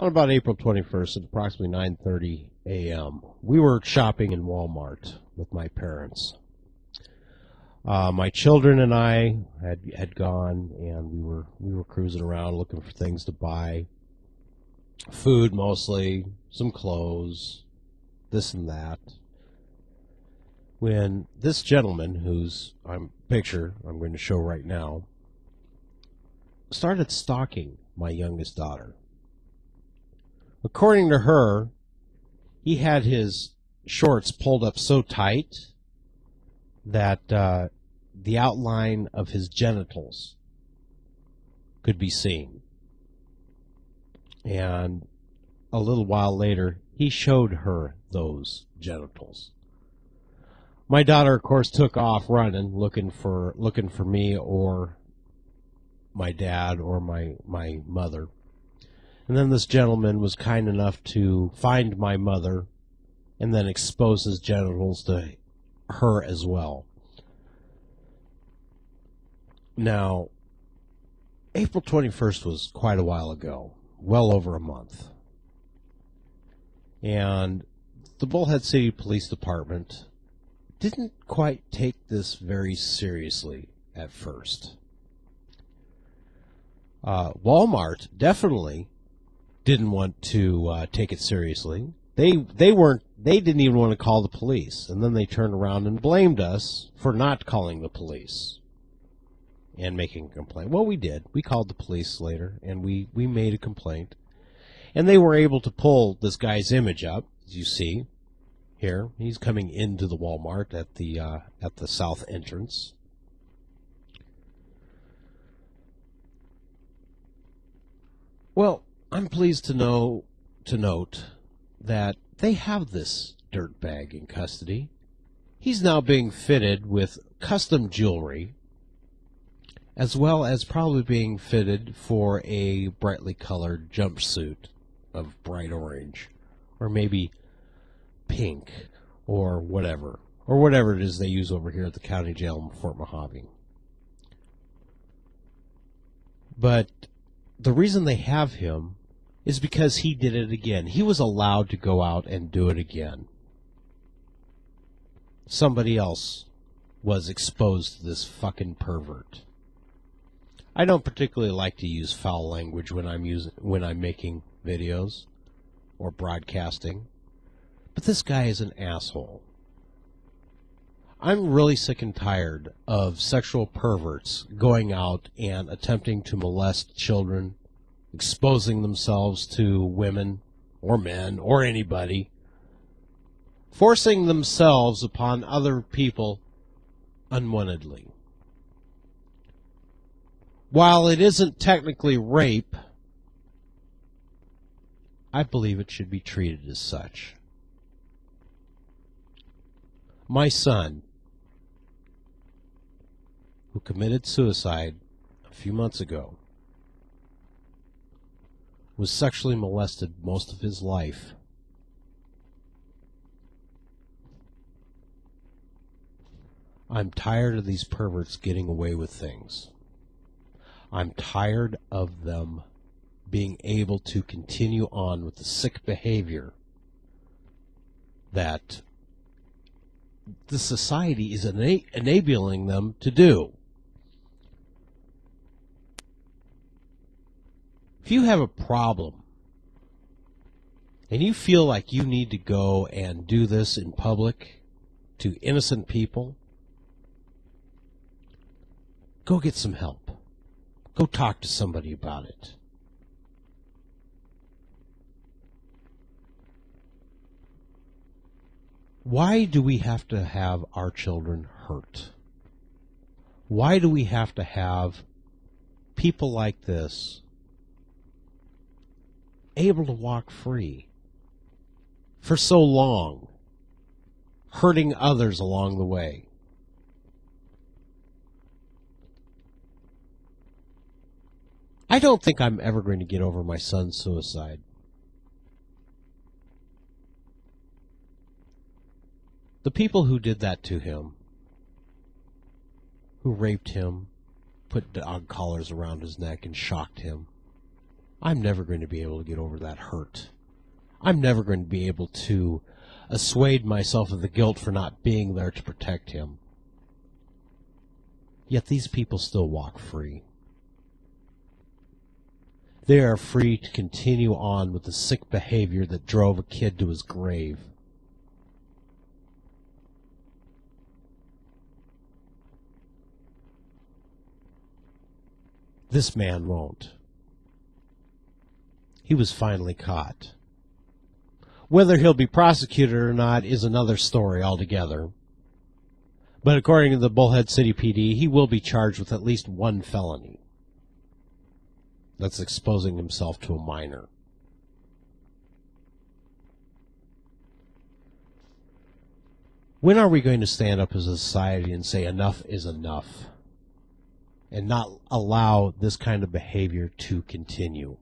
On about April 21st at approximately 9:30 a.m., we were shopping in Walmart with my parents. Uh, my children and I had had gone, and we were we were cruising around looking for things to buy, food mostly, some clothes, this and that. When this gentleman, whose I'm picture I'm going to show right now, started stalking my youngest daughter. According to her, he had his shorts pulled up so tight that uh, the outline of his genitals could be seen. And a little while later, he showed her those genitals. My daughter, of course, took off running, looking for looking for me or my dad or my my mother. And then this gentleman was kind enough to find my mother and then expose his genitals to her as well. Now, April 21st was quite a while ago, well over a month. And the Bullhead City Police Department didn't quite take this very seriously at first. Uh, Walmart definitely didn't want to uh, take it seriously. They they weren't they didn't even want to call the police, and then they turned around and blamed us for not calling the police and making a complaint. Well, we did. We called the police later, and we we made a complaint, and they were able to pull this guy's image up, as you see here. He's coming into the Walmart at the uh, at the south entrance. Well, I'm pleased to know to note that they have this dirtbag in custody. He's now being fitted with custom jewelry, as well as probably being fitted for a brightly colored jumpsuit of bright orange, or maybe pink, or whatever, or whatever it is they use over here at the county jail in Fort Mojave. But the reason they have him is because he did it again. He was allowed to go out and do it again. Somebody else was exposed to this fucking pervert. I don't particularly like to use foul language when I'm using when I'm making videos or broadcasting, but this guy is an asshole. I'm really sick and tired of sexual perverts going out and attempting to molest children exposing themselves to women or men or anybody, forcing themselves upon other people unwantedly. While it isn't technically rape, I believe it should be treated as such. My son, who committed suicide a few months ago, was sexually molested most of his life. I'm tired of these perverts getting away with things. I'm tired of them being able to continue on with the sick behavior that the society is ena- enabling them to do. If you have a problem and you feel like you need to go and do this in public to innocent people, go get some help. Go talk to somebody about it. Why do we have to have our children hurt? Why do we have to have people like this able to walk free for so long, hurting others along the way. I don't think I'm ever going to get over my son's suicide. The people who did that to him, who raped him, put dog collars around his neck and shocked him, I'm never going to be able to get over that hurt. I'm never going to be able to assuade myself of the guilt for not being there to protect him. Yet these people still walk free. They are free to continue on with the sick behavior that drove a kid to his grave. This man won't. He was finally caught. Whether he'll be prosecuted or not is another story altogether. But according to the Bullhead City PD, he will be charged with at least one felony. That's exposing himself to a minor. When are we going to stand up as a society and say enough is enough? And not allow this kind of behavior to continue?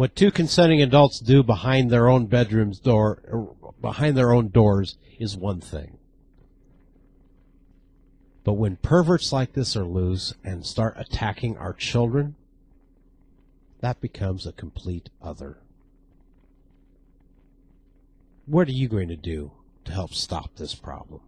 What two consenting adults do behind their own bedrooms door, behind their own doors is one thing. But when perverts like this are loose and start attacking our children, that becomes a complete other. What are you going to do to help stop this problem?